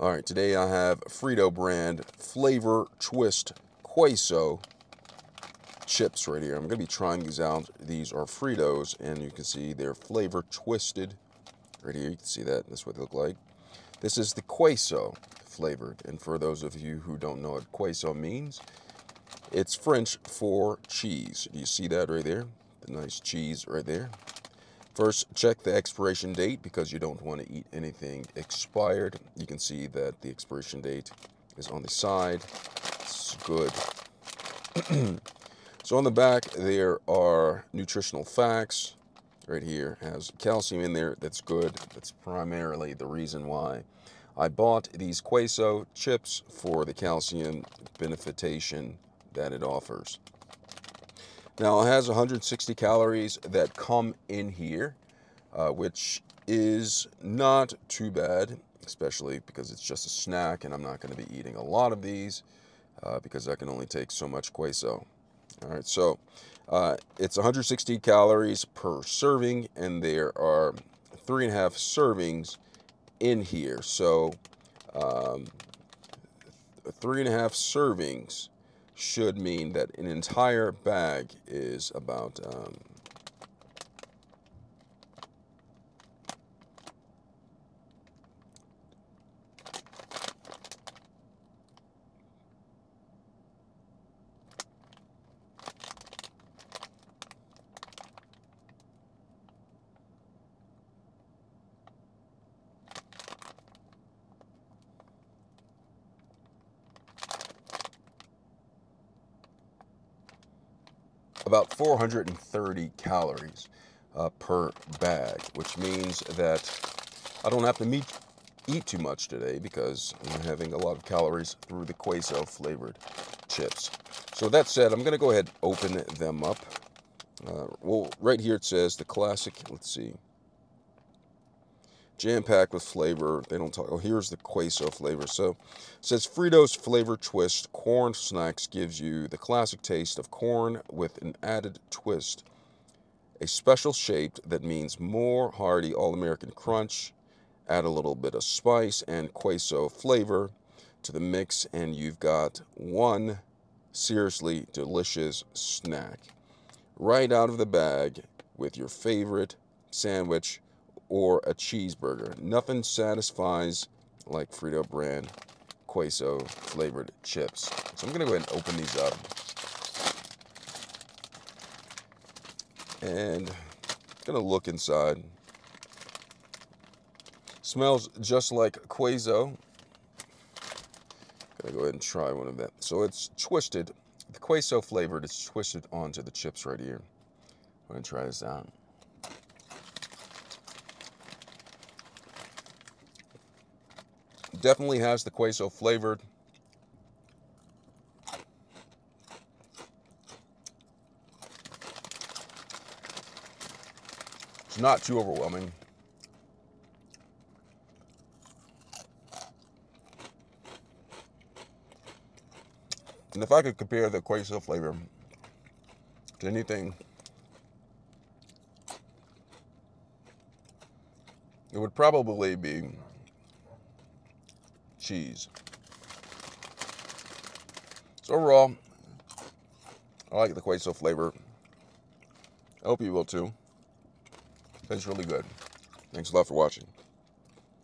All right, today I have Frito brand Flavor Twist Queso chips right here. I'm going to be trying these out. These are Fritos, and you can see they're flavor twisted right here. You can see that. That's what they look like. This is the queso flavored. And for those of you who don't know what queso means, it's French for cheese. Do you see that right there? The nice cheese right there. First, check the expiration date because you don't want to eat anything expired. You can see that the expiration date is on the side. It's good. so on the back, there are nutritional facts. Right here has calcium in there. That's good. That's primarily the reason why I bought these Queso chips for the calcium benefitation that it offers. Now it has 160 calories that come in here, uh, which is not too bad, especially because it's just a snack and I'm not going to be eating a lot of these uh, because I can only take so much queso. All right, so uh, it's 160 calories per serving and there are three and a half servings in here. So um, three and a half servings should mean that an entire bag is about um, about 430 calories uh, per bag, which means that I don't have to meet, eat too much today because I'm having a lot of calories through the queso flavored chips. So that said, I'm going to go ahead and open them up. Uh, well, right here it says the classic, let's see, jam-packed with flavor. They don't talk. Oh, here's the queso flavor. So it says Fritos flavor twist corn snacks gives you the classic taste of corn with an added twist. A special shape that means more hearty all-American crunch. Add a little bit of spice and queso flavor to the mix and you've got one seriously delicious snack right out of the bag with your favorite sandwich or a cheeseburger. Nothing satisfies like Frito brand queso flavored chips. So I'm gonna go ahead and open these up. And gonna look inside. Smells just like queso. Gonna go ahead and try one of them. So it's twisted. The queso flavored is twisted onto the chips right here. I'm gonna try this out. Definitely has the queso flavored. It's not too overwhelming. And if I could compare the queso flavor to anything, it would probably be cheese. So overall, I like the queso flavor. I hope you will too. Tastes really good. Thanks a lot for watching.